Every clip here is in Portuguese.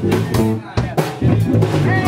Something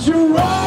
You're wrong.